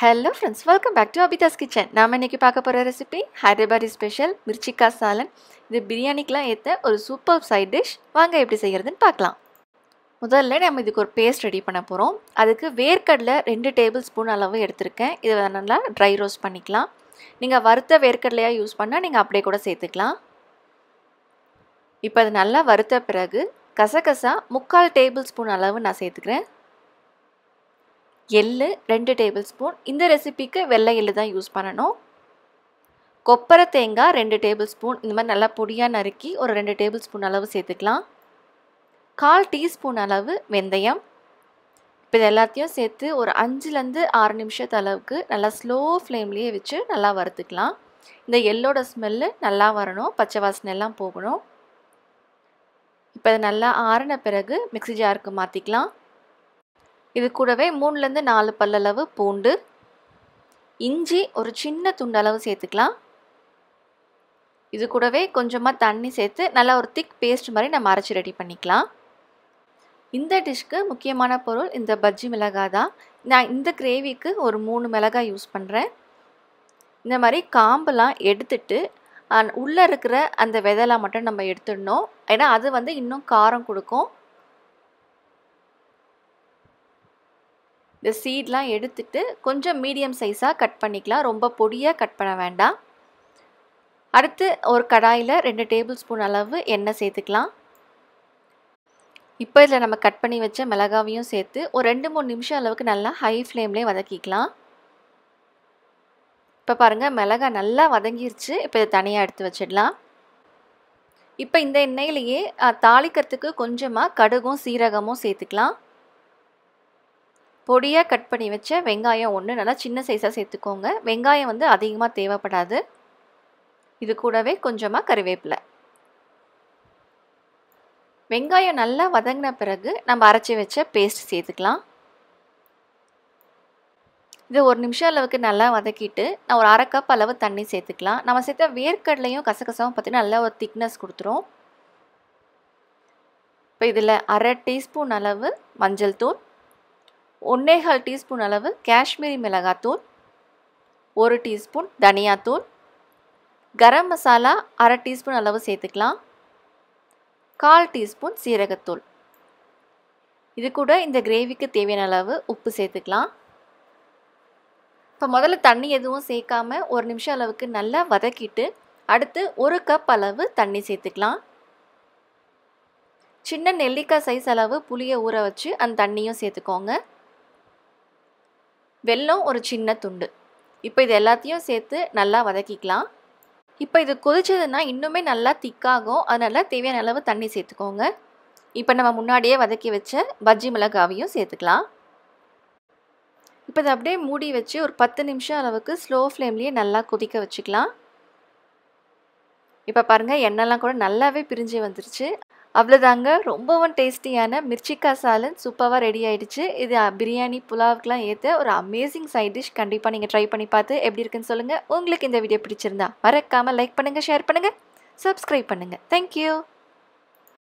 Hello friends welcome back to Abitha's kitchen நாம் இன்றைக்கி பார்க்க போகிற ரெசிபி ஹைதராபாடி ஸ்பெஷல் மிர்ச்சிக்கா சாலன் இது பிரியாணிக்கெலாம் ஏற்ற ஒரு சூப்பர் சைட் டிஷ் வாங்க எப்படி செய்கிறதுன்னு பார்க்கலாம். முதல்ல நம்ம இதுக்கு ஒரு பேஸ்ட் ரெடி பண்ண போகிறோம் அதுக்கு வேர்க்கடலை ரெண்டு டேபிள் ஸ்பூன் அளவு எடுத்திருக்கேன். இதை நல்லா ட்ரை ரோஸ்ட் பண்ணிக்கலாம். நீங்கள் வறுத்த வேர்க்கடலையாக யூஸ் பண்ணால் நீங்கள் அப்படியே கூட சேர்த்துக்கலாம். இப்போ அது நல்லா வறுத்த பிறகு கசகசா முக்கால் டேபிள் ஸ்பூன் அளவு நான் சேர்த்துக்கிறேன். எள்ளு ரெண்டு டேபிள் ஸ்பூன். இந்த ரெசிபிக்கு வெள்ளை எள்ளு தான் யூஸ் பண்ணணும். கொப்பரை தேங்காய் ரெண்டு டேபிள் ஸ்பூன். இந்த மாதிரி நல்லா பொடியாக நறுக்கி ஒரு ரெண்டு டேபிள் ஸ்பூன் அளவு சேர்த்துக்கலாம். கால் டீஸ்பூன் அளவு வெந்தயம். இப்போ இது எல்லாத்தையும் சேர்த்து ஒரு அஞ்சுலேருந்து ஆறு நிமிஷத்து அளவுக்கு நல்லா ஸ்லோ ஃப்ளேம்லேயே வச்சு நல்லா வறுத்துக்கலாம். இந்த எள்ளோட ஸ்மெல்லு நல்லா வரணும். பச்சை வாசனை எல்லாம் போகணும். இப்போ இது நல்லா ஆறின பிறகு மிக்சி ஜாருக்கு மாற்றிக்கலாம் இது கூடவே மூணுலேருந்து நாலு பல்லளவு பூண்டு இஞ்சி ஒரு சின்ன துண்டளவு சேர்த்துக்கலாம். இது கூடவே கொஞ்சமாக தண்ணி சேர்த்து நல்லா ஒரு திக் பேஸ்ட் மாதிரி நம்ம அரைச்சி ரெடி பண்ணிக்கலாம். இந்த டிஷ்க்கு முக்கியமான பொருள் இந்த பஜ்ஜி மிளகாய் தான் நான் இந்த கிரேவிக்கு ஒரு மூணு மிளகாய் யூஸ் பண்ணுறேன் இந்த மாதிரி காம்பெல்லாம் எடுத்துட்டு உள்ளே இருக்கிற அந்த விதலாம் மட்டும் நம்ம எடுத்துடணும். ஏன்னா அது வந்து இன்னும் காரம் கொடுக்கும். இந்த சீட்லாம் எடுத்துட்டு கொஞ்சம் மீடியம் சைஸாக கட் பண்ணிக்கலாம். ரொம்ப பொடியாக கட் பண்ண வேண்டாம். அடுத்து ஒரு கடாயில் ரெண்டு டேபிள் ஸ்பூன் அளவு எண்ணெய் சேர்த்துக்கலாம். இப்போ இதில் நம்ம கட் பண்ணி வச்ச மிளகாவையும் சேர்த்து ஒரு ரெண்டு மூணு நிமிஷம் அளவுக்கு நல்லா ஹை ஃப்ளேம்லேயே வதக்கிக்கலாம். இப்போ பாருங்கள் மிளகாய் நல்லா வதங்கிருச்சு. இப்போ இதை தனியாக எடுத்து வச்சிடலாம். இப்போ இந்த எண்ணெயிலேயே தாளிக்கிறதுக்கு கொஞ்சமாக கடுகும் சீரகமும் சேர்த்துக்கலாம். பொடியாக கட் பண்ணி வச்ச வெங்காயம் ஒன்று நல்லா சின்ன சைஸாக சேர்த்துக்கோங்க. வெங்காயம் வந்து அதிகமாக தேவைப்படாது. இது கூடவே கொஞ்சமாக கருவேப்பிலை. வெங்காயம் நல்லா வதங்கின பிறகு நம்ம அரைச்சி வச்ச பேஸ்ட் சேர்த்துக்கலாம். இது ஒரு நிமிஷம் அளவுக்கு நல்லா வதக்கிட்டு நான் ஒரு அரை கப் அளவு தண்ணி சேர்த்துக்கலாம். நம்ம சேர்த்த வேர்க்கடலையும் கசகசாவும் பார்த்திங்கன்னா நல்லா ஒரு திக்னஸ் கொடுத்துரும். இப்போ இதில் அரை டீஸ்பூன் அளவு மஞ்சள் தூள் ஒன்றேகால் டீஸ்பூன் அளவு காஷ்மீரி மிளகாத்தூள் ஒரு டீஸ்பூன் தனியாத்தூள் கரம் மசாலா அரை டீஸ்பூன் அளவு சேர்த்துக்கலாம் கால் டீஸ்பூன் சீரகத்தூள். இது கூட இந்த கிரேவிக்கு தேவையான அளவு உப்பு சேர்த்துக்கலாம். இப்போ முதல்ல தண்ணி எதுவும் சேர்க்காம ஒரு நிமிஷம் அளவுக்கு நல்லா வதக்கிட்டு அடுத்து ஒரு கப் அளவு தண்ணி சேர்த்துக்கலாம். சின்ன நெல்லிக்காய் சைஸ் அளவு புளியை ஊற வச்சு அந்த தண்ணியும் சேர்த்துக்கோங்க. வெல்லம் ஒரு சின்ன துண்டு. இப்போ இது எல்லாத்தையும் சேர்த்து நல்லா வதக்கிக்கலாம். இப்போ இது கொதிச்சதுன்னா இன்னுமே நல்லா திக்காகும். அதனால் தேவையான அளவு தண்ணி சேர்த்துக்கோங்க. இப்போ நம்ம முன்னாடியே வதக்கி வச்ச பஜ்ஜி மிளகாவையும் சேர்த்துக்கலாம். இப்போ இதை அப்படியே மூடி வச்சு ஒரு பத்து நிமிஷம் அளவுக்கு ஸ்லோ ஃப்ளேம்லேயே நல்லா கொதிக்க வச்சுக்கலாம். இப்போ பாருங்கள் எண்ணெய்லாம் கூட நல்லாவே பிரிஞ்சு வந்துருச்சு. அவ்வளோதாங்க ரொம்பவும் டேஸ்டியான மிர்ச்சிக்கா சாலன் சூப்பராக ரெடி ஆகிடுச்சு இது பிரியாணி புலாவுக்குலாம் ஏற்ற ஒரு அமேசிங் சைட் டிஷ் கண்டிப்பாக நீங்கள் ட்ரை பண்ணி பார்த்து எப்படி இருக்குன்னு சொல்லுங்கள் உங்களுக்கு இந்த வீடியோ பிடிச்சிருந்தா மறக்காமல் லைக் பண்ணுங்கள் ஷேர் பண்ணுங்கள் சப்ஸ்கிரைப் பண்ணுங்கள் தேங்க்யூ